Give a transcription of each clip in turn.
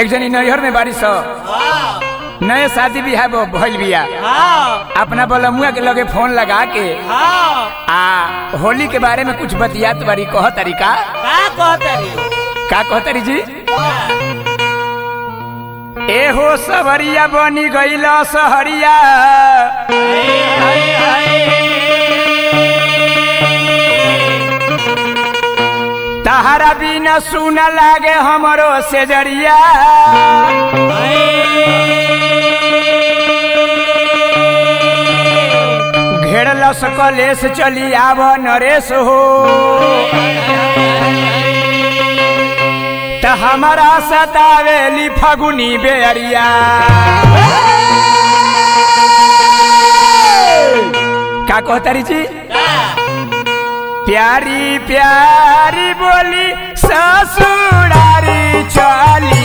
एक जनी नैहर में बारिश हो नए शादी भी है वो भइल बिया अपना बलमुआ के लगे फ़ोन लगा के। आ होली के बारे में कुछ बतिया तुम्हारी कह तरीका का? कह तरी जी? ए हो सवरिया बनी गई लो सहरिया भी न सुन लागे हमरो से ज़रिया। घेरलस कलेश चली आब नरेश हो। तो हमारा सतावेली फगुनी बेरिया क्या कहतारी जी प्यारी प्यारी बोली ससुरारी चाली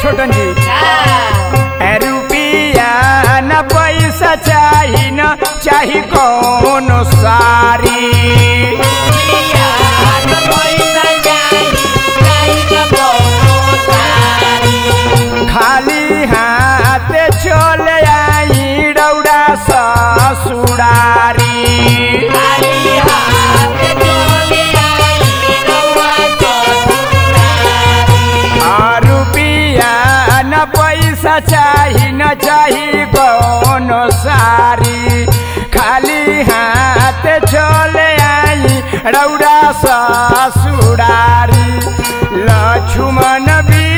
छोटन जी हाँ। रुपया न पैसा चाही न चाही कौन सारी। रौरा ससुरारी लक्ष्मण भी